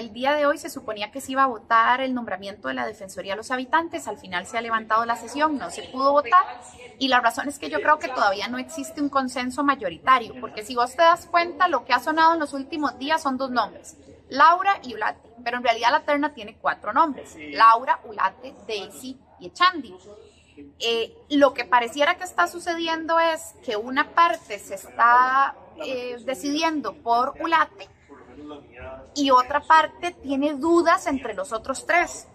el día de hoy se suponía que se iba a votar el nombramiento de la Defensoría a los Habitantes, al final se ha levantado la sesión, no se pudo votar. Y la razón es que yo creo que todavía no existe un consenso mayoritario, porque si vos te das cuenta, lo que ha sonado en los últimos días son dos nombres, Laura y Ulate, pero en realidad la terna tiene cuatro nombres, Laura, Ulate, Daisy y Echandi. Eh, lo que pareciera que está sucediendo es que una parte se está eh, decidiendo por Ulate y otra parte tiene dudas entre los otros tres.